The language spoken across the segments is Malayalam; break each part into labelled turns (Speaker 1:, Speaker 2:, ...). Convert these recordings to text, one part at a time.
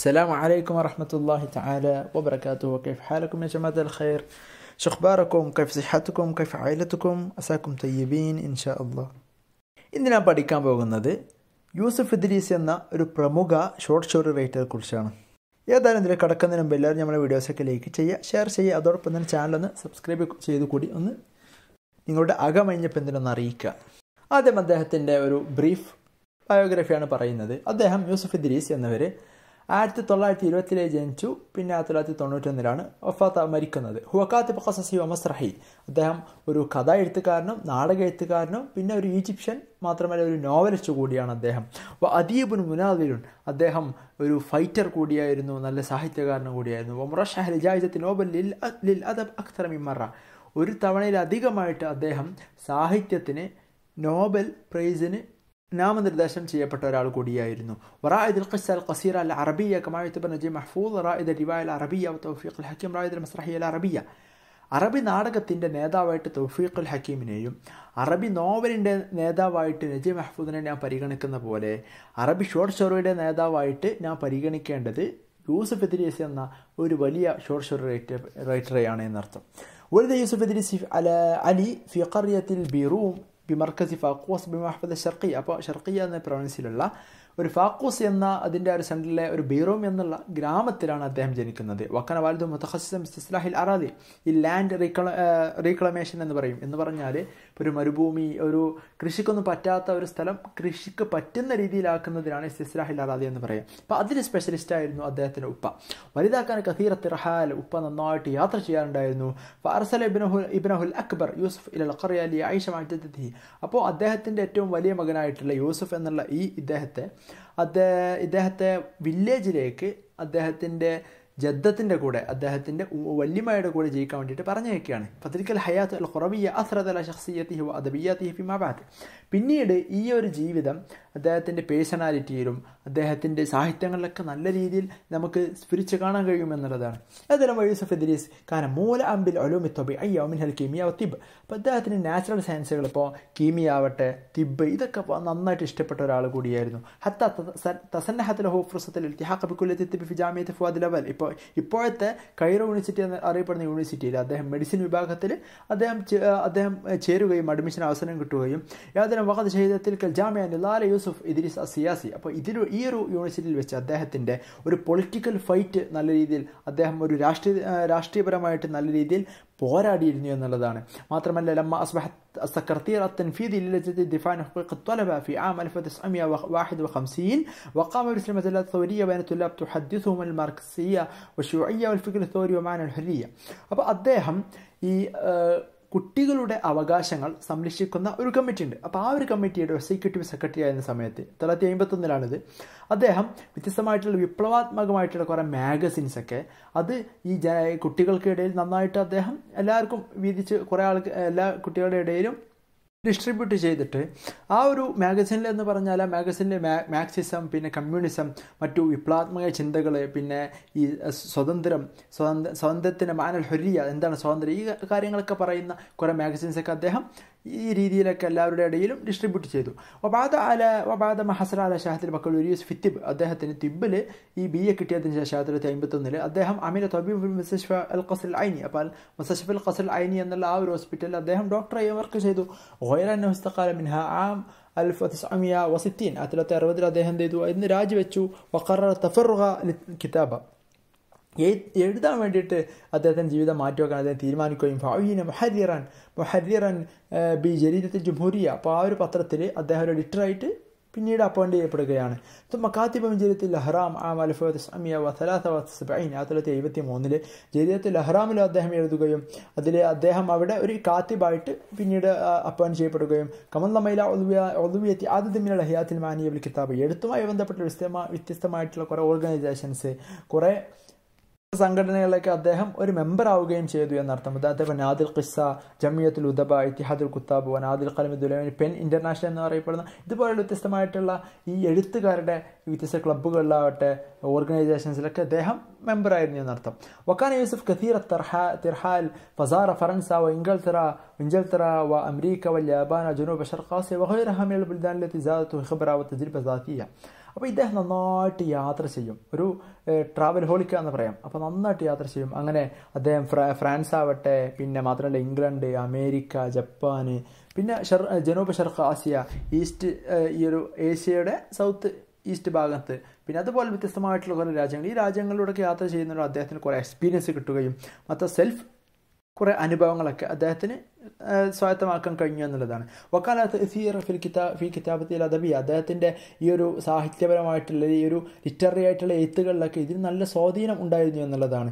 Speaker 1: السلام عليكم ورحمة الله تعالى وبركاته كيف حالكم يا جماعة الخير شو أخباركم كيف صحتكم كيف عائلتكم أساكم طيبين إن شاء الله ഇന്ന് ഞാൻ പഠിക്കാൻ പോകുന്നത് യൂസഫ് ഇദ്രീസ് എന്ന ഒരു പ്രമുഖ ഷോർട്ട് സ്റ്റോറി റൈറ്ററെ കുറിച്ചാണ് ഏതായാലും ഇതിൽ കിടക്കുന്നതിന് മുമ്പ് എല്ലാവരും നമ്മുടെ വീഡിയോസൊക്കെ ലൈക്ക് ചെയ്യുക ഷെയർ ചെയ്യുക അതോടൊപ്പം തന്നെ ചാനൽ ഒന്ന് സബ്സ്ക്രൈബ് ചെയ്ത് കൂടി ഒന്ന് നിങ്ങളുടെ അകമഴിഞ്ഞപ്പോൾ എന്തിനൊന്ന് അറിയിക്കുക ആദ്യം അദ്ദേഹത്തിൻ്റെ ഒരു ബ്രീഫ് ബയോഗ്രഫിയാണ് പറയുന്നത് അദ്ദേഹം യൂസഫ് ഇദ്രീസ് എന്നിവർ ആയിരത്തി തൊള്ളായിരത്തി ഇരുപത്തിലെ ജനിച്ചു. പിന്നെ ആയിരത്തി തൊള്ളായിരത്തി തൊണ്ണൂറ്റൊന്നിലാണ് ഒഫാത്ത മരിക്കുന്നത് ഹുവക്കാത്ത് ബഖസസി വമസ്രഹി അദ്ദേഹം ഒരു കഥ എഴുത്തുകാരനും നാടക എഴുത്തുകാരനും പിന്നെ ഒരു ഈജിപ്ഷ്യൻ മാത്രമല്ല ഒരു നോവലിസ്റ്റ് കൂടിയാണ് അദ്ദേഹം. അദീബുൻ മുനാദിരുൻ അദ്ദേഹം ഒരു ഫൈറ്റർ കൂടിയായിരുന്നു നല്ല സാഹിത്യകാരനും കൂടിയായിരുന്നു. മുറഷഹ് ജായിജത്ത് നോബൽ ലിൽ ലിൽ അദബ് അക്തർ മിമ്മറ ഒരു തവണയിലധികമായിട്ട് അദ്ദേഹം സാഹിത്യത്തിന് നോബൽ പ്രൈസിന് നാമനിർദ്ദേശം ചെയ്യപ്പെട്ട ഒരാൾ കൂടിയായിരുന്നു ورائد القصة القصيرة العربية كما يعتبر نجيب محفوظ رائد الرواية العربية وتوفيق الحكيم رائد المسرحية العربية അറബി നാടകത്തിൻ്റെ നേതാവായിട്ട് തൗഫീഖുൽ ഹക്കീമിനെയും അറബി നോവലിൻ്റെ നേതാവായിട്ട് നജീബ് മഹ്ഫൂദിനെ ഞാൻ പരിഗണിക്കുന്ന പോലെ അറബി ഷോർട്ട് സ്റ്റോറിയുടെ നേതാവായിട്ട് ഞാൻ പരിഗണിക്കേണ്ടത് യൂസഫ് ഇദ്രീസ് എന്ന ഒരു വലിയ ഷോർട്ട് സ്റ്റോറി റൈറ്റർ റൈറ്ററെയാണ് എന്നർത്ഥം ولد يوسف إدريسي على علي في قرية البيروم ബിമർക്കസി ഫാക്കൂസ് ബിമഹഫദ് ഷർക്കിയ അപ്പോൾ ഷർക്കിയ എന്ന പ്രൊവിൻസിലുള്ള ഒരു ഫാക്കൂസ് എന്ന അതിന്റെ ഒരു സെന്ററിലെ ഒരു ബീറോം എന്നുള്ള ഗ്രാമത്തിലാണ് അദ്ദേഹം ജനിക്കുന്നത്. വക്കന വാലിദ് മുത്തഖസിസം ഇസ്ലാഹിൽ അറാദി. ഈ ലാൻഡ് റീക്ല റീക്ലമേഷൻ എന്ന് പറയും. എന്ന് പറഞ്ഞാൽ ഒരു മരുഭൂമി ഒരു കൃഷിക്കൊന്നും പറ്റാത്ത ഒരു സ്ഥലം കൃഷിക്ക് പറ്റുന്ന രീതിയിലാക്കുന്നതിനാണ് അറാദി എന്ന് പറയുക. അപ്പോൾ അതിന് സ്പെഷ്യലിസ്റ്റ് ആയിരുന്നു അദ്ദേഹത്തിന്റെ ഉപ്പ. വലുതാക്കാൻ കഥീർ തിറഹാൽ ഉപ്പ നന്നായിട്ട് യാത്ര ചെയ്യാറുണ്ടായിരുന്നു. ഫാർസൽ ഇബ്നഹുൽ ഇബ്നഹുൽ അക്ബർ യൂസഫ് ഇൽ അലി ആയിഷ മാറ്റി അപ്പോൾ അദ്ദേഹത്തിന്റെ ഏറ്റവും വലിയ മകനായിട്ടുള്ള യൂസഫ് എന്നുള്ള ഈ ഇദ്ദേഹത്തെ അദ്ദേഹത്തെ വില്ലേജിലേക്ക് അദ്ദേഹത്തിന്റെ ജദ്ദത്തിന്റെ കൂടെ അദ്ദേഹത്തിന്റെ വല്യമ്മയുടെ കൂടെ ജയിക്കാൻ വേണ്ടിയിട്ട് പറഞ്ഞയക്കുകയാണ്. ഫതിരിക്കൽ ഹയാത്ത് അൽ ഖുറബിയ അസ്രദ് അല ഷഖ്സിയത്തി അദബിയാത്തി ഫിമാബാത്ത് പിന്നീട് ഈ ഒരു ജീവിതം അദ്ദേഹത്തിന്റെ പേഴ്സണാലിറ്റിയിലും അദ്ദേഹത്തിന്റെ സാഹിത്യങ്ങളിലൊക്കെ നല്ല രീതിയിൽ നമുക്ക് സ്ഫുരിച്ച് കാണാൻ കഴിയുമെന്നുള്ളതാണ് അതേപോലെ യൂസഫ് ഇദ്രീസ് കാരണം മൂല അമ്പിൽ ഒലോമി തൊബി അയ്യോ മിൻഹൽ കീമിയ തിബ്. അപ്പോൾ അദ്ദേഹത്തിന് നാച്ചുറൽ സയൻസുകൾ ഇപ്പോൾ കീമിയ ആവട്ടെ തിബ് ഇതൊക്കെ നന്നായിട്ട് ഇഷ്ടപ്പെട്ട ഒരാൾ കൂടിയായിരുന്നു. ഹത്ത തസന്നഹത്തിൽ ഹോഫ്രസത്തിൽ ഇൽത്തിഹാഖ് ബിക്കുല്ലത്തി തിബ് ഫി ജാമിയത്ത് ഫുവാദ് ലെവൽ ഇപ്പോൾ ഇപ്പോഴത്തെ കൈറോ യൂണിവേഴ്സിറ്റി എന്ന് അറിയപ്പെടുന്ന യൂണിവേഴ്സിറ്റിയിൽ അദ്ദേഹം മെഡിസിൻ വിഭാഗത്തിൽ അദ്ദേഹം അദ്ദേഹം ചേരുകയും അഡ്മിഷൻ അവസരം കിട്ടുകയും യാതൊരു വഖത് ഷഹീദത്തിൽ ജാമ്യ നിലാല യൂസുഫ് ഇദ്രീസ് സിയാസി അപ്പോൾ ഇതിൽ ഈ ഒരു യൂണിവേഴ്സിറ്റിയിൽ വെച്ച് അദ്ദേഹത്തിൻ്റെ ഒരു പൊളിറ്റിക്കൽ ഫൈറ്റ് നല്ല രീതിയിൽ അദ്ദേഹം ഒരു രാഷ്ട്രീയ രാഷ്ട്രീയപരമായിട്ട് നല്ല രീതിയിൽ പോരാടിയിരുന്നു എന്നുള്ളതാണ് മാത്രമല്ല لما أصبحت السكرتيرة التنفيذي للجنة الدفاع عن حقوق الطلبة في عام 1951 وقام برسم مجلات ثورية بين الطلاب تحدثهم الماركسية والشيوعية والفكر الثوري ومعنى الحرية അപ്പോൾ അദ്ദേഹം ഈ കുട്ടികളുടെ അവകാശങ്ങൾ സംരക്ഷിക്കുന്ന ഒരു കമ്മിറ്റി ഉണ്ട് അപ്പോൾ ആ ഒരു കമ്മിറ്റിയുടെ എക്സിക്യൂട്ടീവ് സെക്രട്ടറി ആയിരുന്ന സമയത്ത് തൊള്ളായിരത്തി എൺപത്തൊന്നിലാണിത് അദ്ദേഹം വ്യത്യസ്തമായിട്ടുള്ള വിപ്ലവാത്മകമായിട്ടുള്ള കുറേ മാഗസിൻസ് ഒക്കെ അത് ഈ ജ കുട്ടികൾക്കിടയിൽ നന്നായിട്ട് അദ്ദേഹം എല്ലാവർക്കും വീതിച്ച് കുറേ ആൾക്ക് എല്ലാ കുട്ടികളുടെ ഇടയിലും ഡിസ്ട്രിബ്യൂട്ട് ചെയ്തിട്ട് ആ ഒരു മാഗസിനിൽ എന്ന് പറഞ്ഞാൽ ആ മാഗസിനിലെ മാക്സിസം പിന്നെ കമ്മ്യൂണിസം മറ്റു വിപ്ലവാത്മക ചിന്തകൾ പിന്നെ ഈ സ്വതന്ത്രം സ്വതന്ത്ര സ്വതന്ത്രത്തിന്റെ മാനൽ ഹൊരിയ എന്താണ് സ്വാതന്ത്ര്യം ഈ കാര്യങ്ങളൊക്കെ പറയുന്ന കുറേ മാഗസിൻസൊക്കെ അദ്ദേഹം ഈ രീതിയിലൊക്കെ എല്ലാവരുടെ ഇടയിലും ഡിസ്ട്രിബ്യൂട്ട് ചെയ്തു വബാദ അല വബാദ മഹസറ അല ഷാഹത്തിൽ ബക്കലൂരിയസ് ഫിത്തിബ് അദ്ദേഹത്തിന് തിബിൽ ഈ ബി എ കിട്ടിയതിന് ശേഷം ആയിരത്തി തൊള്ളായിരത്തി അമ്പത്തൊന്നിൽ അദ്ദേഹം അമീന തൊബീബ് മുസഷ്ഫ അൽ ഖസൽ ഐനി അപ്പോൾ മുസഷ്ഫ് അൽ ഖസൽ ഐനി എന്നുള്ള ആ ഒരു ഹോസ്പിറ്റലിൽ അദ്ദേഹം ഡോക്ടറായി വർക്ക് ചെയ്തു غير أنه استقال منها عام 1960 ആയിരത്തി തൊള്ളായിരത്തി അറുപതിൽ അദ്ദേഹം എന്ത് ചെയ്തു ഇന്ന് രാജിവെച്ചു വക്കറ തഫറുക കിതാബ എഴുതാൻ വേണ്ടിയിട്ട് അദ്ദേഹത്തിന്റെ ജീവിതം മാറ്റിവെക്കാൻ അദ്ദേഹം തീരുമാനിക്കുകയും ഫാവീന മൊഹരിയറൻ മൊഹരിയറൻ ബി ജരീരത്ത് ജുമൂരിയ അപ്പോൾ ആ ഒരു പത്രത്തിൽ അദ്ദേഹം ഒരു എഡിറ്ററായിട്ട് പിന്നീട് അപ്പോയിന്റ് ചെയ്യപ്പെടുകയാണ്. തുമ്മ കാത്തിബം ജരീരത്ത് ലഹ്റാം ആം അലഫത്ത് ഇസ്ലാമിയ വസലാത്ത വസബൈൻ ആയിരത്തി തൊള്ളായിരത്തി എഴുപത്തി മൂന്നിൽ ജരീരത്ത് ലഹ്റാമിൽ അദ്ദേഹം എഴുതുകയും അതിൽ അദ്ദേഹം അവിടെ ഒരു കാത്തിബായിട്ട് പിന്നീട് അപ്പോയിന്റ് ചെയ്യപ്പെടുകയും. കമൽ നമൈല ഒലുവിയ ഒലുവിയത്തി ആദ്യമിനുള്ള ഹയാത്തിൽ മാനിയബിൾ കിതാബ്. എഴുത്തുമായി ബന്ധപ്പെട്ട വ്യത്യസ്തമായിട്ടുള്ള കുറേ ഓർഗനൈസേഷൻസ് കുറേ സംഘടനകളിലേക്ക് അദ്ദേഹം ഒരു മെമ്പർ ആവുകയും ചെയ്തു എന്നർത്ഥം അദ്ദേഹം നാദിൽ ഖിസ്സ ജമിയത്തുൽ ഉദബ ഇത്തിഹാദുൽ കുത്താബ് നാദിൽ ഖലമിദുലൈൻ പെൻ ഇന്റർനാഷണൽ എന്ന് പറയപ്പെടുന്ന ഇതുപോലുള്ള വ്യത്യസ്തമായിട്ടുള്ള ഈ എഴുത്തുകാരുടെ വ്യത്യസ്ത ക്ലബ്ബുകളിലാവട്ടെ ഓർഗനൈസേഷൻസിലൊക്കെ അദ്ദേഹം മെമ്പർ ആയിരുന്നു എന്നർത്ഥം വക്കാൻ യൂസഫ് കഥീർ തിർഹാൽ ഫസാറ فرنسا وإنجلترا إنجلترا وأمريكا واليابان وجنوب شرق آسيا وغيرها من البلدان التي زادته خبرة وتجربة ذاتية അപ്പോൾ ഇദ്ദേഹം നന്നായിട്ട് യാത്ര ചെയ്യും. ഒരു ട്രാവൽ ഹോളിക്ക എന്ന് പറയാം. അപ്പോൾ നന്നായിട്ട് യാത്ര ചെയ്യും. അങ്ങനെ അദ്ദേഹം ഫ്രാൻസ് ആവട്ടെ പിന്നെ മാത്രമല്ല ഇംഗ്ലണ്ട് അമേരിക്ക ജപ്പാന് പിന്നെ ഷർ ജനൂബ് ഷർഖ് ആസിയ ഈസ്റ്റ് ഈ ഒരു ഏഷ്യയുടെ സൗത്ത് ഈസ്റ്റ് ഭാഗത്ത്. പിന്നെ അതുപോലെ വ്യത്യസ്തമായിട്ടുള്ള കുറേ രാജ്യങ്ങൾ. ഈ രാജ്യങ്ങളിലൂടെയൊക്കെ യാത്ര ചെയ്യുന്നതിലൂടെ അദ്ദേഹത്തിന് കുറേ എക്സ്പീരിയൻസ് കിട്ടുകയും മൊത്തം സെൽഫ് കുറേ അനുഭവങ്ങളൊക്കെ അദ്ദേഹത്തിന് സ്വായത്തമാക്കാൻ കഴിഞ്ഞു എന്നുള്ളതാണ്. വക്കാലത്ത് ഫിൽ കിതാ ഫി കിതാബത്തിൽ അദബി അദ്ദേഹത്തിന്റെ ഈ ഒരു സാഹിത്യപരമായിട്ടുള്ള ഈ ഒരു ലിറ്റററി ആയിട്ടുള്ള എഴുത്തുകളിലൊക്കെ ഇതിന് നല്ല സ്വാധീനം ഉണ്ടായിരുന്നു എന്നുള്ളതാണ്.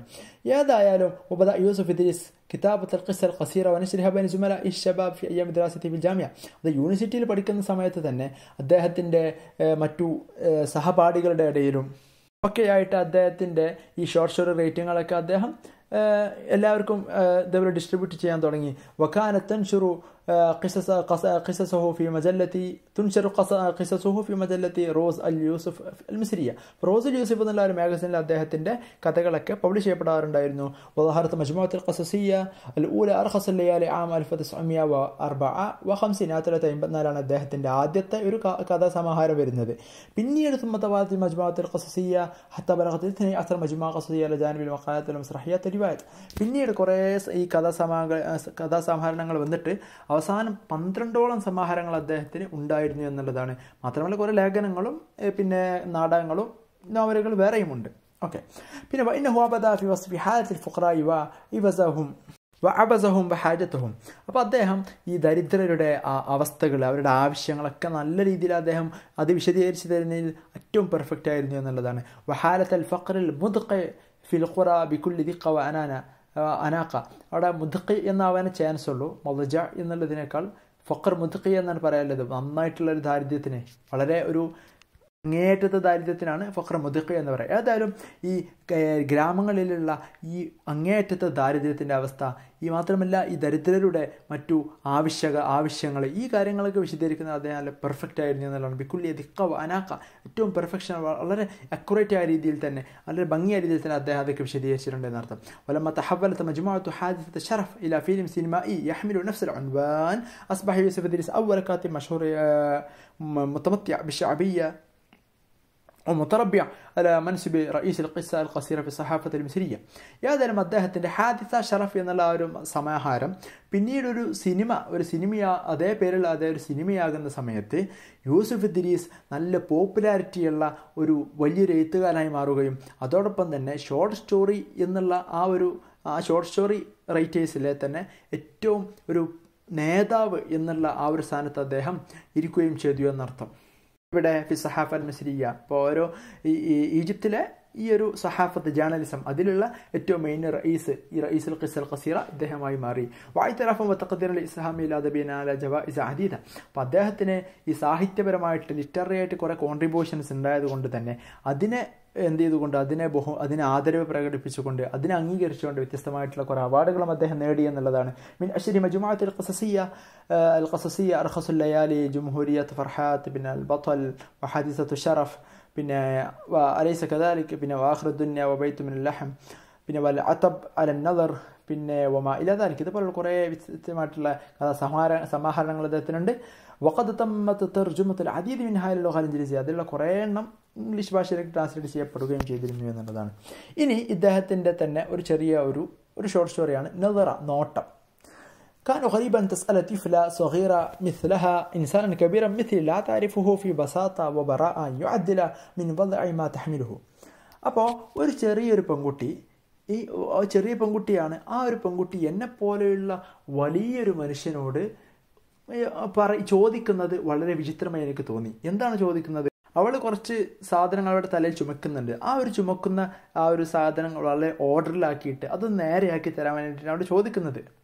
Speaker 1: ഏതായാലും ഉപദ യൂസഫ് ഇദ്രീസ് കിതാബ് തൽഖിസൽ ഖസീറ വനശ്രീഹബൻ ജുമല ഇ ഷബാബ് ഫി അയ്യാം ജാമ്യ അത് യൂണിവേഴ്സിറ്റിയിൽ പഠിക്കുന്ന സമയത്ത് തന്നെ അദ്ദേഹത്തിന്റെ മറ്റു സഹപാഠികളുടെ ഇടയിലും ഒക്കെയായിട്ട് അദ്ദേഹത്തിന്റെ ഈ ഷോർട്ട് ഷോർട്ട് റേറ്റിങ്ങുകളൊക്കെ അദ്ദേഹം എല്ലാവർക്കും ഇതേപോലെ ഡിസ്ട്രിബ്യൂട്ട് ചെയ്യാൻ തുടങ്ങി. വക്കാനത്തൻ ഷുറു قصص قصصه في مجلة تنشر قصصه في مجلة Rose al Yusuf al Rose al Yusuf എന്നുള്ള ഒരു മാഗസിനിൽ അദ്ദേഹത്തിന്റെ കഥകളൊക്കെ പബ്ലിഷ് ചെയ്യപ്പെടാറുണ്ടായിരുന്നു وظهرت مجموعة القصصية الأولى أرخص الليالي عام 1954 ആയിരത്തി എൺപത്തിനാലാണ് അദ്ദേഹത്തിന്റെ ആദ്യത്തെ ഒരു കഥാസമാഹാരം വരുന്നത് പിന്നീട് ثم توالت المجموعة القصصية حتى بلغت 12 مجموعة قصصية إلى جانب المقالات والمسرحيات الروايات പിന്നീട് കുറേ ഈ കഥാസമാ കഥാസമാഹാരങ്ങൾ വന്നിട്ട് അവസാനം പന്ത്രണ്ടോളം സമാഹാരങ്ങൾ അദ്ദേഹത്തിന് ഉണ്ടായിരുന്നു എന്നുള്ളതാണ്. മാത്രമല്ല കുറേ ലേഖനങ്ങളും പിന്നെ നാടകങ്ങളും നോവലുകൾ വേറെയുമുണ്ട് ഓക്കെ. പിന്നെ വൈനഹുബദാഫി വസ് ഹാലത്തിൽ ഫുഖറായി വ ഇവസഹും അബസഹും ഹാജത്തഹും. അപ്പോൾ അദ്ദേഹം ഈ ദരിദ്രരുടെ അവസ്ഥകൾ അവരുടെ ആവശ്യങ്ങളൊക്കെ നല്ല രീതിയിൽ അദ്ദേഹം അത് വിശദീകരിച്ച് തരുന്നതിൽ ഏറ്റവും പെർഫെക്റ്റ് ആയിരുന്നു എന്നുള്ളതാണ്. വഹാലത്ത് അൽ ഫഖറിൽ മുദ്ഖെ ഫിൽ ഖുറ ബിക്കുല്ലി ദിഖ വ അനാന. അനാക്ക അവിടെ മുദ്ഖി എന്നാവാൻ ചാൻസ് ഉള്ളൂ. മൊലജ എന്നുള്ളതിനേക്കാൾ ഫക്കർ മുതുക്കി എന്നാണ് പറയാനുള്ളത്. നന്നായിട്ടുള്ള ഒരു ദാരിദ്ര്യത്തിന്. വളരെ ഒരു അങ്ങേയറ്റത്തെ ദാരിദ്ര്യത്തിനാണ് ഫഖ്ര മുതുഖ് എന്ന് പറയുക. ഏതായാലും ഈ ഗ്രാമങ്ങളിലുള്ള ഈ അങ്ങേയറ്റത്തെ ദാരിദ്ര്യത്തിന്റെ അവസ്ഥ ഈ മാത്രമല്ല ഈ ദരിദ്രരുടെ മറ്റു ആവശ്യക ആവശ്യങ്ങൾ ഈ കാര്യങ്ങളൊക്കെ വിശദീകരിക്കുന്നത് അതിനാൽ പെർഫെക്റ്റ് ആയിരുന്നു എന്നുള്ളതാണ്. ബിക്കുള്ളി ദിക്കവ് അനാക്ക ഏറ്റവും പെർഫെക്ഷൻ വളരെ അക്യുറേറ്റ് ആയ രീതിയിൽ തന്നെ വളരെ ഭംഗിയായ രീതിയിൽ തന്നെ അദ്ദേഹം അതൊക്കെ വിശദീകരിച്ചിട്ടുണ്ട് എന്നർത്ഥം. വലമ തഹബലത്ത് മജുമാത്തു ഹാദിസത്ത് ഷറഫ് ഇല ഫിലിം സിനിമ ഇ യഹ്മിലു നഫ്സൽ അൻവാൻ അസ്ബഹ യൂസഫ് ദിരിസ് അവൽ കാത്തി മഷൂർ മുത്തമത്യ ബിഷഅബിയ ومتربع على منصب رئيس القصة القصيرة في الصحافة المصرية ഏതായാലും അദ്ദേഹത്തിൻ്റെ ഹാദിസ ഷറഫ് എന്നുള്ള ഒരു സമാഹാരം പിന്നീട് ഒരു സിനിമ ഒരു സിനിമയാ അതേ പേരുള്ള അതേ ഒരു സിനിമയാകുന്ന സമയത്ത് യൂസുഫ് ഇദ്രീസ് നല്ല പോപ്പുലാരിറ്റിയുള്ള ഒരു വലിയൊരു എഴുത്തുകാരനായി മാറുകയും അതോടൊപ്പം തന്നെ ഷോർട്ട് സ്റ്റോറി എന്നുള്ള ആ ഒരു ആ ഷോർട്ട് സ്റ്റോറി റൈറ്റേഴ്സിലെ തന്നെ ഏറ്റവും ഒരു നേതാവ് എന്നുള്ള ആ ഒരു സ്ഥാനത്ത് അദ്ദേഹം ഇരിക്കുകയും ചെയ്തു എന്നർത്ഥം ഇവിടെ ഫി സഹാഫ അൽ ഇപ്പോൾ ഓരോ ഈജിപ്തിലെ ഈ ഒരു സഹാഫത്ത് ജേർണലിസം അതിലുള്ള ഏറ്റവും മെയിൻ റയീസ് ഈ റയീസുൽ ഖിസൽ ഖസീറ ഇദ്ദേഹമായി മാറി. വായ്ത്തറാഫും തഖദീർ അൽ ഇസ്ഹാമി അദബീന അല ജവാഇസ് അദീദ. അപ്പോൾ അദ്ദേഹത്തിന് ഈ സാഹിത്യപരമായിട്ട് ലിറ്റററി ആയിട്ട് കുറേ കോൺട്രിബ്യൂഷൻസ് ഉണ്ടായത് കൊണ്ട് തന്നെ അതിനെ എന്ത് ചെയ്തുകൊണ്ട് അതിനെ ബഹു അതിനെ ആദരവ് പ്രകടിപ്പിച്ചുകൊണ്ട് അതിനെ അംഗീകരിച്ചുകൊണ്ട് വ്യത്യസ്തമായിട്ടുള്ള കുറേ അവാർഡുകളും അദ്ദേഹം നേടി എന്നുള്ളതാണ്. മിൻ അഷരി മജുമാഅത്ത് അൽ ഖസസിയ അൽ ഖസസിയ അർഹസുല്ലയാലി ലയാലി ജംഹൂരിയത്ത് ഫർഹാത്ത് പിന്നെ അൽ ബത്തൽ വഹാദിസത്തു ഷറഫ് പിന്നെ അലൈസ കദാലിക്ക് പിന്നെ വാഹ്റുദ്ദുന്യ വബൈത്തു മിൻ ലഹം പിന്നെ വൽ അതബ് അൽ നദർ പിന്നെ വമ ഇല്ലാതാലിക്ക് ഇതുപോലുള്ള കുറേ വ്യത്യസ്തമായിട്ടുള്ള കഥാ സമാഹാര സമാഹരണങ്ങൾ അദ്ദേഹത്തിനുണ്ട്. വഖദ് തമ്മത്ത് തെർജുമത്തിൽ അദീദ് മിൻഹായ ലോഹാലിൻ ഇംഗ്ലീസി അതിലുള്ള കുറേ എണ്ണം ഇംഗ്ലീഷ് ഭാഷയിലേക്ക് ട്രാൻസ്ലേറ്റ് ചെയ്യപ്പെടുകയും ചെയ്തിരുന്നു എന്നുള്ളതാണ് ഇനി ഇദ്ദേഹത്തിൻ്റെ തന്നെ ഒരു ചെറിയ ഒരു ഒരു ഷോർട്ട് സ്റ്റോറിയാണ് നദറ നോട്ടം كان غريبا تسأل طفلة صغيرة مثلها إنسانا كبيرا مثلي لا تعرفه في بساطة وبراءة يعدل من وضع ما تحمله അപ്പോൾ ഒരു ചെറിയൊരു പെൺകുട്ടി ഈ ചെറിയ പെൺകുട്ടിയാണ് ആ ഒരു പെൺകുട്ടി എന്നെ പോലെയുള്ള വലിയൊരു മനുഷ്യനോട് പറ ചോദിക്കുന്നത് വളരെ വിചിത്രമായി എനിക്ക് തോന്നി എന്താണ് ചോദിക്കുന്നത് അവൾ കുറച്ച് സാധനങ്ങൾ അവരുടെ തലയിൽ ചുമക്കുന്നുണ്ട്. ആ ഒരു ചുമക്കുന്ന ആ ഒരു സാധനങ്ങൾ വളരെ ഓർഡറിലാക്കിയിട്ട് അത് നേരെയാക്കി തരാൻ വേണ്ടിയിട്ടാണ് അവൾ ചോദിക്കുന്നത്.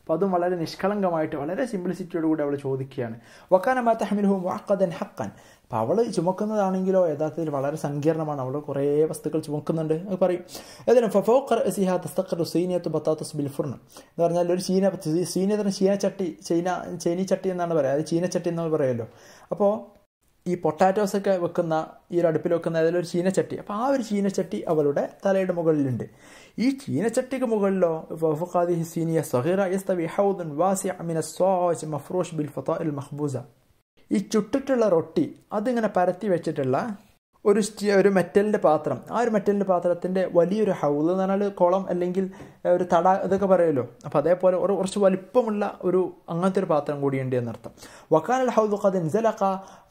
Speaker 1: അപ്പോൾ അതും വളരെ നിഷ്കളങ്കമായിട്ട് വളരെ സിംപ്ലിസിറ്റിയോടുകൂടി അവൾ ചോദിക്കുകയാണ്. വക്കാന മാത്തഹമിൻഹു വാക്കതൻ ഹക്കൻ അപ്പം അവൾ ചുമക്കുന്നതാണെങ്കിലോ യഥാർത്ഥത്തിൽ വളരെ സങ്കീർണമാണ്. അവൾ കുറേ വസ്തുക്കൾ ചുമക്കുന്നുണ്ട് അത് പറയും. ഏതായാലും ഫഫോക്കർ സിഹാ തസ്തഖർ സീനിയത്ത് ബത്താത്തസ് ബിൽഫുർണ് എന്ന് പറഞ്ഞാൽ ഒരു ചീന സീനിയത്തിന് ചീനച്ചട്ടി ചൈന ചൈനീ ചട്ടി എന്നാണ് പറയുക. അത് ചീനച്ചട്ടി എന്നാണ് പറയുമല്ലോ. അപ്പോൾ ഈ പൊട്ടാറ്റോസ് ഒക്കെ വെക്കുന്ന ഈ ഒരു അടുപ്പിൽ വെക്കുന്ന ഏതെങ്കിലും ഒരു ചീനച്ചട്ടി. അപ്പോൾ ആ ഒരു ചീനച്ചട്ടി അവളുടെ തലയുടെ മുകളിലുണ്ട്. ഈ ചീനച്ചട്ടിക്ക് മുകളിലോ സീനിയ സഹീറ മഫ്രോഷ് ബിൽ ഫത്താ മഹ്ബൂസ. ഈ ചുട്ടിട്ടുള്ള റൊട്ടി അതിങ്ങനെ പരത്തി വെച്ചിട്ടുള്ള ഒരു സ്റ്റീ ഒരു മെറ്റലിൻ്റെ പാത്രം ആ ഒരു മെറ്റലിൻ്റെ പാത്രത്തിൻ്റെ വലിയൊരു ഹൗൽ എന്ന് പറഞ്ഞാൽ കുളം അല്ലെങ്കിൽ ഒരു തട ഇതൊക്കെ പറയുമല്ലോ അപ്പോൾ അതേപോലെ ഒരു കുറച്ച് വലിപ്പമുള്ള ഒരു അങ്ങനത്തെ ഒരു പാത്രം കൂടിയുണ്ട് എന്നർത്ഥം وكان الحوض قد انزلق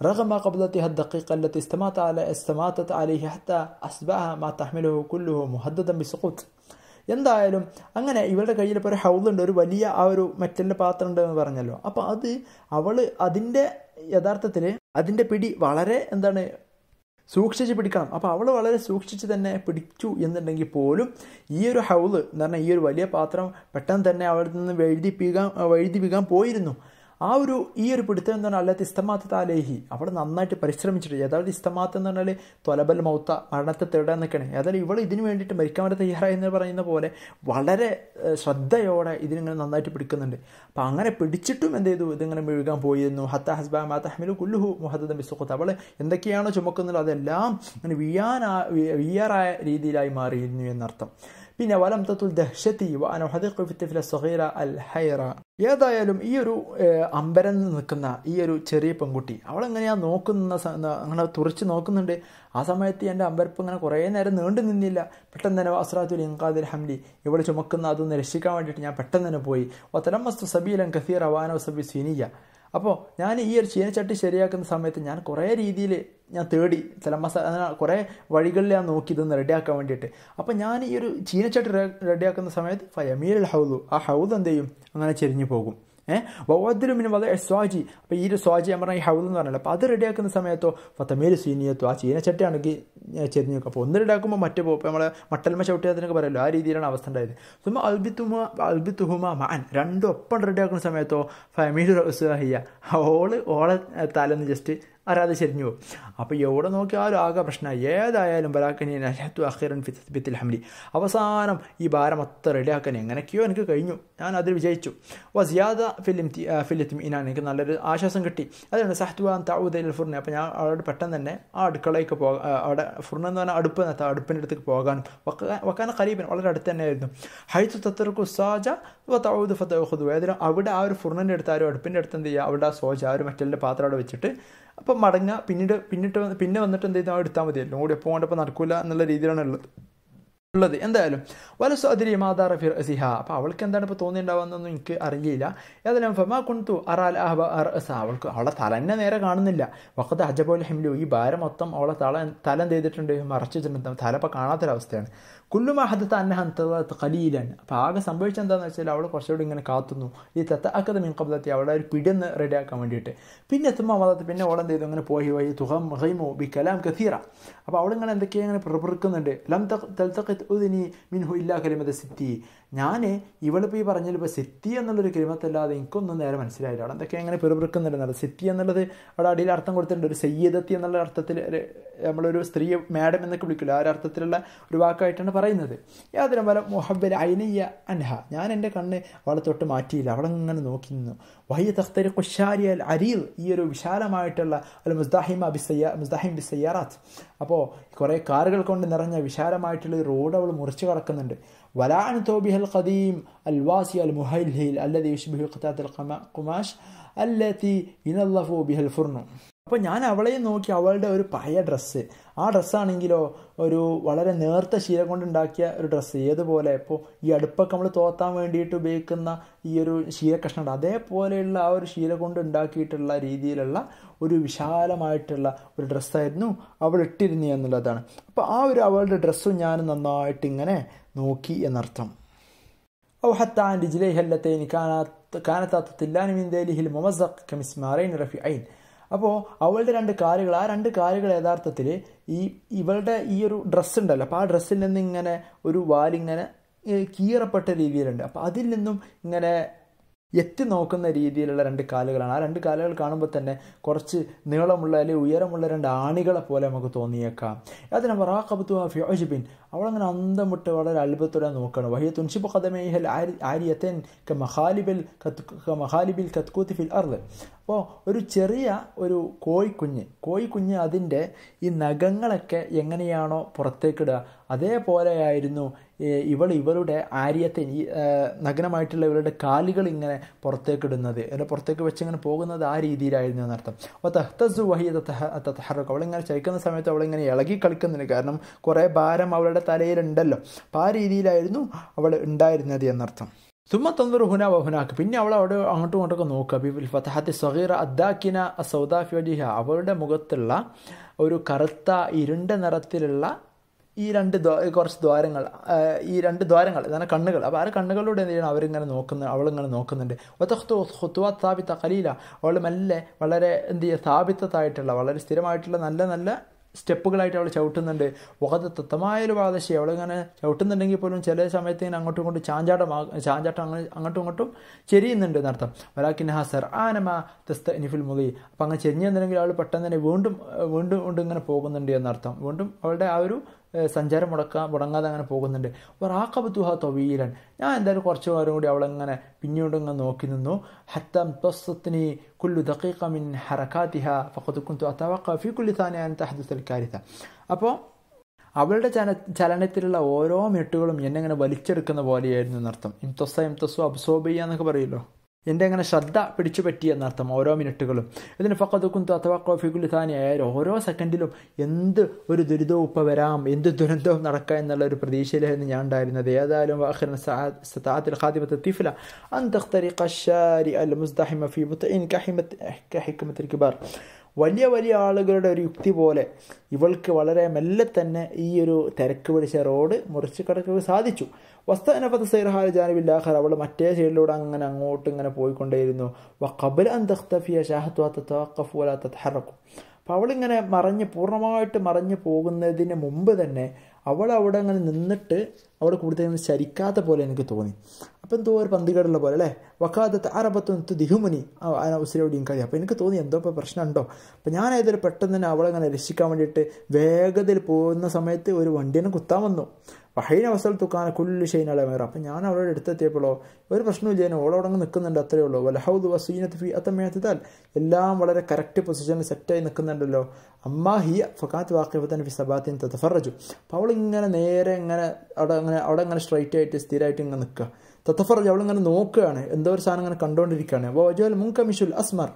Speaker 1: رغم قبضتها الدقيقة التي استمات على استماتت عليه حتى أصبح ما تحمله كله مهددا بسقوط എന്തായാലും അങ്ങനെ ഇവളുടെ കയ്യിൽ ഇപ്പോൾ ഒരു ഹൗലുണ്ട് ഒരു വലിയ ആ ഒരു മെറ്റലിൻ്റെ പാത്രം ഉണ്ട് എന്ന് പറഞ്ഞല്ലോ അപ്പോൾ അത് അവൾ അതിൻ്റെ യഥാർത്ഥത്തിൽ അതിൻ്റെ പിടി വളരെ എന്താണ് സൂക്ഷിച്ച് പിടിക്കണം. അപ്പോൾ അവൾ വളരെ സൂക്ഷിച്ച് തന്നെ പിടിച്ചു എന്നുണ്ടെങ്കിൽ പോലും ഈ ഒരു ഹൗൾ എന്ന് പറഞ്ഞാൽ ഈ ഒരു വലിയ പാത്രം പെട്ടെന്ന് തന്നെ അവിടെ നിന്ന് വഴുതി പീകാൻ വഴുതി വീകാൻ പോയിരുന്നു. ആ ഒരു ഈ ഒരു പിടുത്തം എന്ന് പറഞ്ഞാൽ അല്ലാത്ത ഇസ്തമാത്ത് താലേഹി. അവിടെ നന്നായിട്ട് പരിശ്രമിച്ചിട്ട് ഏതാണ്ട് ഇസ്തമാത്ത് എന്ന് പറഞ്ഞാൽ തൊലബൽ മൗത്ത മരണത്തെ തേടാൻ നിൽക്കണേ ഏതായാലും ഇവൾ ഇതിനു വേണ്ടിയിട്ട് മരിക്കാൻ വരെ തയ്യാറായി എന്ന് പറയുന്ന പോലെ വളരെ ശ്രദ്ധയോടെ ഇതിനിങ്ങനെ നന്നായിട്ട് പിടിക്കുന്നുണ്ട്. അപ്പോൾ അങ്ങനെ പിടിച്ചിട്ടും എന്ത് ചെയ്തു? ഇതിങ്ങനെ മെഴുകാൻ പോയിരുന്നു. ഹത്ത ഹസ്ബാ മാത്ത ഹമിലു കുല്ലുഹു മുഹദ്ദ ബിസുഖത്ത് അവൾ എന്തൊക്കെയാണോ ചുമക്കുന്നത് അതെല്ലാം അങ്ങനെ വീയാനാ വീയാറായ രീതിയിലായി മാറിയിരുന്നു എന്നർത്ഥം. പിന്നെ വലം دهشتي ദഹ്ഷത്തി വാന في സഹീറ അൽ ഹൈറ ഏതായാലും ഈ ഒരു അമ്പരന്ന് നിൽക്കുന്ന ഈ ഒരു ചെറിയ പെൺകുട്ടി അവളെങ്ങനെയാ നോക്കുന്ന അങ്ങനെ തുറച്ച് നോക്കുന്നുണ്ട്. ആ സമയത്ത് എന്റെ അമ്പരപ്പ് ഇങ്ങനെ കുറേ നേരം നീണ്ടു നിന്നില്ല. പെട്ടെന്ന് തന്നെ അസ്രാത്തുൽ ഇൻകാദിൽ ഹംലി ഇവൾ ചുമക്കുന്ന അതൊന്ന് രക്ഷിക്കാൻ വേണ്ടിയിട്ട് ഞാൻ പെട്ടെന്ന് തന്നെ പോയി. ഒത്തലമസ്തു സബീലൻ കസീർ അവാനോ സബി സിനിയ അപ്പോൾ ഞാൻ ഈ ഒരു ചീനച്ചട്ടി ശരിയാക്കുന്ന സമയത്ത് ഞാൻ കുറേ രീതിയിൽ ഞാൻ തേടി ചില തലമസ കുറേ വഴികളിൽ ഞാൻ നോക്കി ഇതൊന്ന് റെഡിയാക്കാൻ വേണ്ടിയിട്ട്. അപ്പോൾ ഞാൻ ഈ ഒരു ചീനച്ചട്ടി റെഡിയാക്കുന്ന സമയത്ത് ഫയമീൽ ഹൗദു ആ ഹൗദ് എന്ത് ചെയ്യും? അങ്ങനെ ചെരിഞ്ഞു പോകും. ഏഹ് പിന്നെ വളരെ സ്വാജി അപ്പോൾ ഈ ഒരു സ്വാജി ഞാൻ പറഞ്ഞാൽ ഈ ഹൗദ് എന്ന് പറഞ്ഞല്ലോ. അപ്പോൾ അത് റെഡിയാക്കുന്ന സമയത്തോ ഫത്തമേൽ സീനിയത്തോ ആ ചീനച്ചട്ടയാണെങ്കിൽ ചെരിഞ്ഞു നോക്കും അപ്പോൾ ഒന്ന് റെഡിയാക്കുമ്പോൾ മറ്റേ പോകും നമ്മൾ മട്ടൽമ ചവിട്ടിയതിനൊക്കെ പറയല്ലോ. ആ രീതിയിലാണ് അവസ്ഥ ഉണ്ടായത്. സുമ അൽബിത്തുമ അൽബിത്തുഹുമ മാൻ രണ്ടും ഒപ്പം റെഡിയാക്കുന്ന സമയത്തോ ഫമീൽ റസുഹിയ ഓൾ ഓളെ തലന്ന് ജസ്റ്റ് ആരാതെ ചെരിഞ്ഞു പോകും അപ്പോൾ എവിടെ നോക്കിയാലും ആകെ പ്രശ്നമായി ഏതായാലും ബലാക്കനി നഹത്തു ഫിത്തിൽ ഹംലി. അവസാനം ഈ ഭാരം അത്ര റെഡിയാക്കാൻ എങ്ങനെയൊക്കെയോ എനിക്ക് കഴിഞ്ഞു. ഞാൻ അതിൽ വിജയിച്ചു. വസിയാദ സിയാദ ഫിലിം ഫിലിത്തി ഇനാണ് എനിക്ക് നല്ലൊരു ആശ്വാസം കിട്ടി. അതുകൊണ്ട് സഹ്തുവാൻ താവൂദൽ ഫുറിനെ അപ്പോൾ ഞാൻ അവിടെ പെട്ടെന്ന് തന്നെ ആ അടുക്കളയ്ക്ക് പോകാൻ അവിടെ ഫുർണെന്ന് പറഞ്ഞാൽ അടുപ്പ് അടുപ്പിന്റെ അടുത്തേക്ക് പോകാനും. വക്കാന ഖരീബൻ വളരെ അടുത്ത് തന്നെയായിരുന്നു. ഹൈത്തു തത്തർക്കു സാജ താവൂദ് ഫത്തഹുദ് ഏതായാലും അവിടെ ആ ഒരു ഫുറിന്റെ അടുത്ത് ആ ഒരു അടുപ്പിന്റെ അടുത്ത് എന്ത് ചെയ്യുക? അവിടെ ആ സോജ ആ ഒരു മെറ്റലിന്റെ പാത്രം അവിടെ വെച്ചിട്ട് അപ്പം മടങ്ങുക പിന്നീട് പിന്നിട്ട് പിന്നെ വന്നിട്ട് എന്ത് ചെയ്താൽ എടുത്താൽ മതിയല്ലോ. ഓടി എപ്പോൾ വേണ്ടപ്പോൾ നടക്കില്ല എന്നുള്ള രീതിയിലാണ് ഉള്ളത്. ഉള്ളത്. എന്തായാലും വല അതിരി മാതാറ ഫിർ സിഹ അപ്പോൾ അവൾക്ക് എന്താണ് ഇപ്പോൾ തോന്നിയിട്ടുണ്ടാവുന്നതെന്ന് എനിക്ക് അറിയില്ല. ഏതായാലും ഫമാ കുണ്ടു അറാൽ അഹബ അർ അസ അവൾക്ക് അവളെ തല തന്നെ നേരെ കാണുന്നില്ല. വക്കത്ത് അജബോൽ ഹിംലു. ഈ ഭാരം മൊത്തം അവളെ തല തല ചെയ്തിട്ടുണ്ട്? മറച്ചിട്ടുണ്ട് തല ഇപ്പോൾ കാണാത്തൊരവസ്ഥയാണ്. കുല്ലു ഹദത്ത് അന്നഹന്ത ഖലീലൻ. അപ്പോൾ ആകെ സംഭവിച്ചത് എന്താണെന്ന് വെച്ചാൽ അവൾ കുറച്ചുകൂടി ഇങ്ങനെ കാത്തുന്നു. ഈ തത്ത അക്കത മീൻ കബലത്തി അവളെ ഒരു പിടിന്ന് റെഡിയാക്കാൻ വേണ്ടിയിട്ട്. പിന്നെ എത്തുമ്പോൾ മതത്ത് പിന്നെ ഓളം ചെയ്തു? ഇങ്ങനെ പോയി പോയി. തുഹം ഹൈമോ ബി കലാം കഥീറ അപ്പോൾ അവളിങ്ങനെ എന്തൊക്കെയാണ് ഇങ്ങനെ പ്രവർക്കുന്നുണ്ട് ലം أذني منه إلا كلمة ستي ഞാൻ ഇവളിപ്പോൾ ഈ പറഞ്ഞതിൽ ഇപ്പോൾ സിറ്റി എന്നുള്ളൊരു കിരിമത്തല്ലാതെ എനിക്കൊന്നും നേരെ മനസ്സിലായില്ല. അവിടെ എന്തൊക്കെ അങ്ങനെ പിറുപിറുക്കുന്നുണ്ട്. സിറ്റി എന്നുള്ളത് അവിടെ അടിയിൽ അർത്ഥം കൊടുത്തിട്ടുണ്ട്. ഒരു സയ്യദത്തി എന്നുള്ള അർത്ഥത്തിൽ നമ്മളൊരു സ്ത്രീ മാഡം എന്നൊക്കെ വിളിക്കില്ല? ആ ഒരു അർത്ഥത്തിലുള്ള ഒരു വാക്കായിട്ടാണ് പറയുന്നത്. യാതൊരു പല മുഹബൽ അയിനയ്യ അൻഹ. ഞാൻ എന്റെ കണ്ണ് അവളെ തൊട്ട് മാറ്റിയില്ല. അവളെ ഇങ്ങനെ നോക്കി നിന്നു? വയ്യ തഖ്തരി ഖുഷാരി അൽ അരീൽ ഈ ഒരു വിശാലമായിട്ടുള്ള അൽ മുസ്താഹിമ ബിസയ്യ മുസ്താഹിം ബിസയ്യാറാത്ത് അപ്പോൾ കുറേ കാറുകൾ കൊണ്ട് നിറഞ്ഞ വിശാലമായിട്ടുള്ള റോഡ് അവൾ മുറിച്ച് കടക്കുന്നുണ്ട്. ولا عن ثوبه القديم الواسع المهلهل الذي يشبه قطعة القماش التي ينظف بها الفرن. അപ്പോൾ ഞാൻ അവളെ നോക്കി അവളുടെ ഒരു പഴയ ഡ്രസ്സ് ആ ഡ്രസ്സാണെങ്കിലോ ഒരു വളരെ നേർത്ത ശീല കൊണ്ടുണ്ടാക്കിയ ഒരു ഡ്രസ്സ് ഏതുപോലെ ഇപ്പോൾ ഈ അടുപ്പൊക്കെ നമ്മൾ തോത്താൻ വേണ്ടിയിട്ട് ഉപയോഗിക്കുന്ന ഈ ഒരു ശീല കഷ്ണമുണ്ട് അതേപോലെയുള്ള ആ ഒരു ശീല കൊണ്ട് ഉണ്ടാക്കിയിട്ടുള്ള രീതിയിലുള്ള ഒരു വിശാലമായിട്ടുള്ള ഒരു ഡ്രസ്സായിരുന്നു അവൾ ഇട്ടിരുന്നു എന്നുള്ളതാണ് അപ്പോൾ ആ ഒരു അവളുടെ ഡ്രസ്സും ഞാൻ നന്നായിട്ട് ഇങ്ങനെ നോക്കി എന്നർത്ഥം أو حتى عن رجليها اللتين كانت كانتا تطلان من ذيله الممزق كمسمارين رفيعين അപ്പോൾ അവളുടെ രണ്ട് കാലുകൾ ആ രണ്ട് കാലുകൾ യഥാർത്ഥത്തിൽ ഈ ഇവളുടെ ഈ ഒരു ഡ്രസ്സ് ഉണ്ടല്ലോ. അപ്പോൾ ആ ഡ്രസ്സിൽ നിന്ന് ഇങ്ങനെ ഒരു വാലിങ്ങനെ കീറപ്പെട്ട രീതിയിലുണ്ട്. അപ്പോൾ അതിൽ നിന്നും ഇങ്ങനെ എത്തി നോക്കുന്ന രീതിയിലുള്ള രണ്ട് കാലുകളാണ്. ആ രണ്ട് കാലുകൾ കാണുമ്പോൾ തന്നെ കുറച്ച് നീളമുള്ള അല്ലെങ്കിൽ ഉയരമുള്ള രണ്ട് ആണികളെ പോലെ നമുക്ക് തോന്നിയേക്കാം. അതിനെ വറാഖബത്തു ഫിയോജിബിൻ അവളങ്ങനെ അന്തം വിട്ട് വളരെ അത്ഭുതത്തോടെ നോക്കണം. വഹിയ തുൻഷിബ് കഥമേഹൽ ആര്യത്തൻ മഹാലിബിൽ മഹാലിബിൽ കത്കൂത്തി ഫിൽ അപ്പോൾ ഒരു ചെറിയ ഒരു കോഴിക്കുഞ്ഞ് കോഴിക്കുഞ്ഞ് അതിന്റെ ഈ നഖങ്ങളൊക്കെ എങ്ങനെയാണോ പുറത്തേക്കിടുക. അതേപോലെയായിരുന്നു ഇവൾ ഇവരുടെ ആര്യത്തെ ഈ നഗ്നമായിട്ടുള്ള ഇവരുടെ കാലുകൾ ഇങ്ങനെ പുറത്തേക്കിടുന്നത്. അല്ലെ പുറത്തേക്ക് വെച്ച് ഇങ്ങനെ പോകുന്നത് ആ രീതിയിലായിരുന്നു എന്നർത്ഥം. അപ്പോൾ തഹ്തസു വഹിയ തഹറക്ക് അവളിങ്ങനെ ചലിക്കുന്ന സമയത്ത് അവളിങ്ങനെ ഇളകി കളിക്കുന്നുണ്ട്. കാരണം കുറേ ഭാരം അവളുടെ തലയിലുണ്ടല്ലോ. അപ്പോൾ ആ രീതിയിലായിരുന്നു അവൾ ഉണ്ടായിരുന്നത് എന്നർത്ഥം. സുമ തന്ദുർ ഹുന വഹുനാക്ക് പിന്നെ അവൾ അവിടെ അങ്ങോട്ടും ഇങ്ങോട്ടൊക്കെ നോക്കുക. ബിബിൽ ഫതഹത്തി സഹീറ അദ്ദാക്കിന സൗദാഫി വജിഹ. അവളുടെ മുഖത്തുള്ള ഒരു കറുത്ത ഇരുണ്ട നിറത്തിലുള്ള ഈ രണ്ട് കുറച്ച് ദ്വാരങ്ങൾ ഈ രണ്ട് ദ്വാരങ്ങൾ അതാണ് കണ്ണുകൾ. അപ്പോൾ ആ കണ്ണുകളിലൂടെ എന്ത് ചെയ്യണം? അവരിങ്ങനെ നോക്കുന്ന അവളിങ്ങനെ നോക്കുന്നുണ്ട്. ഒത്തഖ്തു ഹുത്തുവാ സ്ഥാപിത്ത കലീല അവൾ മെല്ലെ വളരെ എന്ത് ചെയ്യുക സ്ഥാപിത്തതായിട്ടുള്ള വളരെ സ്ഥിരമായിട്ടുള്ള നല്ല നല്ല സ്റ്റെപ്പുകളായിട്ട് അവൾ ചവിട്ടുന്നുണ്ട്. മുഖത്ത് തത്തമായൊരു പാദശി അവളിങ്ങനെ ചവിട്ടുന്നുണ്ടെങ്കിൽ പോലും ചില സമയത്ത് ഇങ്ങനെ അങ്ങോട്ടും ഇങ്ങോട്ടും ചാഞ്ചാട്ടം ചാഞ്ചാട്ടം അങ്ങനെ അങ്ങോട്ടും ഇങ്ങോട്ടും ചെരിയുന്നുണ്ട് എന്നർത്ഥം. വലാക്കിൻ സർ ആനമ തസ്ത ഇനിഫിൽ മുതി അപ്പം അങ്ങനെ ചെരിഞ്ഞെന്നുണ്ടെങ്കിൽ അവൾ പെട്ടെന്ന് തന്നെ വീണ്ടും വീണ്ടും കൊണ്ട് ഇങ്ങനെ പോകുന്നുണ്ട് എന്നർത്ഥം. വീണ്ടും അവളുടെ ആ ഒരു സഞ്ചാരം മുടക്കാൻ മുടങ്ങാതെ അങ്ങനെ പോകുന്നുണ്ട്. റാക്കബത്തുഹ തൊവീലൻ. ഞാൻ എന്തായാലും കുറച്ച് നേരം കൂടി അവളെങ്ങനെ പിന്നീട് ഇങ്ങനെ നോക്കി നിന്നു. ഹത്തം തൊസ്സത്തിനി കുല്ലു ദഖീഖ മിൻ ഹറക്കാത്തിഹ ഫഖദ് കുന്തു അതവഖ ഫി കുല്ലി താനി തഹദുസൽ അപ്പോൾ അവളുടെ ചല ചലനത്തിലുള്ള ഓരോ മെട്ടുകളും എന്നെ ഇങ്ങനെ വലിച്ചെടുക്കുന്ന പോലെയായിരുന്നു എന്നർത്ഥം. ഇംതൊസ ഇംതൊസു അബ്സോബിയ എന്നൊക്കെ പറയുമല്ലോ. എന്റെ അങ്ങനെ ശ്രദ്ധ പിടിച്ചു പറ്റി എന്നർത്ഥം ഓരോ മിനിറ്റുകളും. ഇതിന് ഫക്കതുക്കും അഥവാ കോഫിക്കുലി താനിയായാലും ഓരോ സെക്കൻഡിലും എന്ത് ഒരു ദുരിതവും ഇപ്പം വരാം എന്ത് ദുരന്തവും നടക്കാം എന്നുള്ള ഒരു പ്രതീക്ഷയിലായിരുന്നു ഞാൻ ഉണ്ടായിരുന്നത്. ഏതായാലും സത്താത്തിൽ ഖാദിമത്ത് തിഫില. അൻ തഖ്തരി ഖഷാരി അൽ മുസ്തഹിമ ഇൻ കഹിമത്ത് കഹിക്കമത്തിൽ കിബാർ. വലിയ വലിയ ആളുകളുടെ ഒരു യുക്തി പോലെ ഇവൾക്ക് വളരെ മെല്ലെ തന്നെ ഈ ഒരു തിരക്ക് പിടിച്ച റോഡ് മുറിച്ച് കിടക്കുക സാധിച്ചു. വസ്തനപത്ത് സൈർഹാൽ ജാനബില്ലാഹർ അവൾ മറ്റേ സൈഡിലൂടെ അങ്ങനെ അങ്ങോട്ട് ഇങ്ങനെ പോയിക്കൊണ്ടേയിരുന്നു. വ അൻ തഖ്തഫിയ ഷാഹത്തു തതവഖഫ് വലാ തത്ഹറക്കും. അപ്പോൾ അവളിങ്ങനെ മറഞ്ഞ് പൂർണമായിട്ട് മറഞ്ഞ് പോകുന്നതിന് മുമ്പ് തന്നെ അവൾ അവിടെ അങ്ങനെ നിന്നിട്ട് അവിടെ കൂടുതൽ ചരിക്കാത്ത പോലെ എനിക്ക് തോന്നി. അപ്പം എന്തോ ഒരു പന്തികേടുള്ള പോലെ അല്ലേ? വക്കാദത്ത് അറബത്തു ദിഹുമുനി ഉസിരോടിയും കഴിയും അപ്പോൾ എനിക്ക് തോന്നി എന്തോ ഇപ്പോൾ പ്രശ്നമുണ്ടോ? അപ്പോൾ ഞാൻ ഏതൊരു പെട്ടെന്ന് തന്നെ അവളെ അങ്ങനെ രക്ഷിക്കാൻ വേണ്ടിയിട്ട് വേഗതയിൽ പോകുന്ന സമയത്ത് ഒരു വണ്ടിനെ കുത്താൻ വന്നു. വഹൈന വസൽ തുക്കാനെ കുല്ലു ഷെയ്നാളെ മേറ അപ്പം ഞാൻ അവളോട് എടുത്തെത്തിയപ്പോഴോ ഒരു പ്രശ്നമില്ല ഞാൻ ഓളോടങ്ങ് നിൽക്കുന്നുണ്ട് അത്രയേ ഉള്ളൂ. വലഹൗദ് വസീനത്ത് ഫി അത്തമയത്താൽ എല്ലാം വളരെ കറക്റ്റ് പൊസിഷനിൽ സെറ്റായി നിൽക്കുന്നുണ്ടല്ലോ അമ്മ ഹിയ ഫക്കാത്ത് വാക്കിഫത്തൻ ഫി സബാത്തിൻ തത്തഫറജു അപ്പോൾ അവളിങ്ങനെ നേരെ ഇങ്ങനെ അവിടെ അങ്ങനെ അവിടെ ഇങ്ങനെ സ്ട്രൈറ്റ് ആയിട്ട് സ്ഥിരമായിട്ട് ഇങ്ങനെ നിൽക്കുക. തത്തഫറജ് അവളിങ്ങനെ നോക്കുകയാണ്. എന്തോ ഒരു സാധനം ഇങ്ങനെ കണ്ടുകൊണ്ടിരിക്കുകയാണ് അപ്പോൾ മുൻകമിഷുൽ അസ്മർ.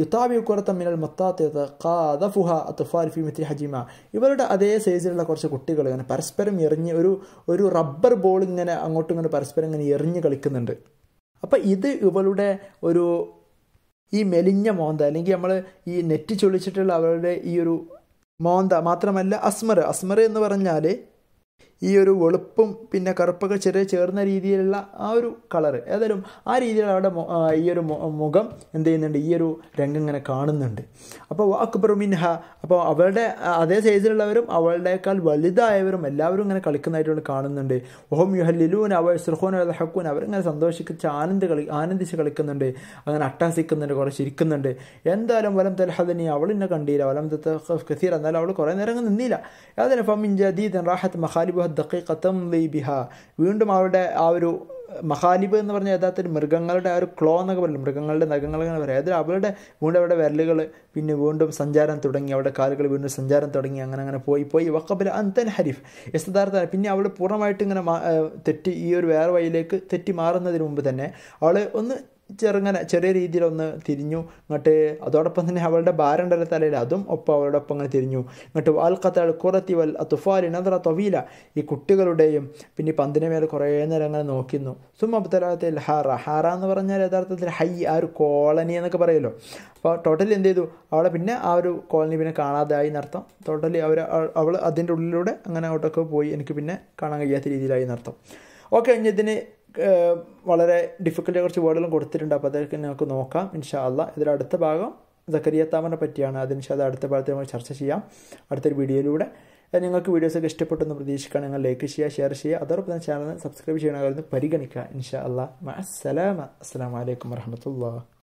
Speaker 1: യുത്താബി കുറത്ത മിനൽ മത്താത്തേത് ഖാദഫുഹ അത്തുഫാൽ ഫി മിത്രി ഹജീമ. ഇവരുടെ അതേ സൈസിലുള്ള കുറച്ച് കുട്ടികൾ ഇങ്ങനെ പരസ്പരം എറിഞ്ഞ് ഒരു ഒരു റബ്ബർ ബോൾ ഇങ്ങനെ അങ്ങോട്ടും ഇങ്ങോട്ട് പരസ്പരം ഇങ്ങനെ എറിഞ്ഞ് കളിക്കുന്നുണ്ട്. അപ്പം ഇത് ഇവളുടെ ഒരു ഈ മെലിഞ്ഞ മോന്ത അല്ലെങ്കിൽ നമ്മൾ ഈ നെറ്റ് ചൊളിച്ചിട്ടുള്ള അവളുടെ ഈ ഒരു മോന്ത മാത്രമല്ല അസ്മർ. അസ്മർ എന്ന് പറഞ്ഞാൽ ഈ ഒരു വെളുപ്പും പിന്നെ കറുപ്പൊക്കെ ചെറിയ ചേർന്ന രീതിയിലുള്ള ആ ഒരു കളർ ഏതായാലും ആ രീതിയിൽ അവിടെ ഈ ഒരു മുഖം എന്ത് ചെയ്യുന്നുണ്ട്? ഈ ഒരു രംഗം ഇങ്ങനെ കാണുന്നുണ്ട്. അപ്പോൾ അക്ബർ മിൻഹ അപ്പോൾ അവളുടെ അതേ സൈസിലുള്ളവരും അവളുടെക്കാൾ വലുതായവരും എല്ലാവരും ഇങ്ങനെ കളിക്കുന്നതായിട്ട് കാണുന്നുണ്ട്. ഓഹം യുഹല്ലിലൂൻ അവർ സുഹോൻ ഹക്കൂൻ അവരിങ്ങനെ സന്തോഷിച്ച് ആനന്ദ കളി ആനന്ദിച്ച് കളിക്കുന്നുണ്ട്. അങ്ങനെ അട്ടാസിക്കുന്നുണ്ട് കുറേ ചിരിക്കുന്നുണ്ട്. എന്തായാലും വലം തൽഹദനി അവൾ എന്നെ കണ്ടില്ല. വലം കസീർ എന്നാലും അവൾ കുറേ നേരം നിന്നില്ല. ഏതായാലും ഫമിൻ ജദീദ് റാഹത്ത് മഖാലിബു തംലി ബിഹ. വീണ്ടും അവരുടെ ആ ഒരു മഹാലിബ് എന്ന് പറഞ്ഞാൽ യഥാർത്ഥത്തിൽ മൃഗങ്ങളുടെ ആ ഒരു ക്ലോ എന്നൊക്കെ പറയും മൃഗങ്ങളുടെ നഖങ്ങൾ എന്ന് പറയാം. അതിൽ അവരുടെ വീണ്ടും അവരുടെ വിരലുകൾ പിന്നെ വീണ്ടും സഞ്ചാരം തുടങ്ങി. അവരുടെ കാലുകൾ വീണ്ടും സഞ്ചാരം തുടങ്ങി. അങ്ങനെ അങ്ങനെ പോയി പോയി. വക്കബിൽ അന്തൻ ഹരിഫ്. യഥാർത്ഥ പിന്നെ അവൾ പൂർണമായിട്ട് ഇങ്ങനെ തെറ്റി ഈ ഒരു വേറെ വഴിയിലേക്ക് തെറ്റി മാറുന്നതിന് മുമ്പ് തന്നെ അവൾ ഒന്ന് ചെറുങ്ങനെ ചെറിയ രീതിയിലൊന്ന് തിരിഞ്ഞു. ഇങ്ങോട്ട് അതോടൊപ്പം തന്നെ അവളുടെ ഭാരം തലയിൽ. അതും ഒപ്പം അവളോടൊപ്പം അങ്ങനെ തിരിഞ്ഞു. ഇങ്ങോട്ട് വാൽക്കത്തൽ കുറത്തി വൽ തുഫാലി നദറ തൊവീല. ഈ കുട്ടികളുടെയും പിന്നെ പന്തിനെ മേലെ കുറേ നേരം അങ്ങനെ നോക്കുന്നു. സുമബ്തലാത്തിൽ ഹാറ. ഹാറ എന്ന് പറഞ്ഞാൽ യഥാർത്ഥത്തിൽ ഹൈ ആ ഒരു കോളനി എന്നൊക്കെ പറയുമല്ലോ. അപ്പോൾ ടോട്ടലി എന്ത് ചെയ്തു? അവളെ പിന്നെ ആ ഒരു കോളനി പിന്നെ കാണാതായി എന്നർത്ഥം. ടോട്ടലി അവർ അവൾ അതിന്റെ ഉള്ളിലൂടെ അങ്ങനെ അങ്ങോട്ടൊക്കെ പോയി എനിക്ക് പിന്നെ കാണാൻ കഴിയാത്ത രീതിയിലായി എന്നർത്ഥം. ഓക്കെ ഇതിന് വളരെ ഡിഫിക്കൽട്ടി കുറച്ച് വേർഡുകളും കൊടുത്തിട്ടുണ്ട്. അപ്പോൾ അതൊക്കെ നമുക്ക് നോക്കാം. ഇൻഷാ അല്ല ഇതിൽ അടുത്ത ഭാഗം സക്കരിയത്താമനെ പറ്റിയാണ്. അതിനുശേഷം അത് അടുത്ത ഭാഗത്ത് നമുക്ക് ചർച്ച ചെയ്യാം. അടുത്തൊരു വീഡിയോയിലൂടെ. നിങ്ങൾക്ക് വീഡിയോസൊക്കെ ഇഷ്ടപ്പെട്ടെന്ന് പ്രതീക്ഷിക്കുകയാണ്. നിങ്ങൾ ലൈക്ക് ചെയ്യുക ഷെയർ ചെയ്യുക. അതോടൊപ്പം തന്നെ ചാനൽ സബ്സ്ക്രൈബ് ചെയ്യണമായിരുന്നു പരിഗണിക്കുക. ഇൻഷാ അല്ലാ. അസ്സലാമ അസ്സാം വലൈക്കും വർഹമത്തുള്ള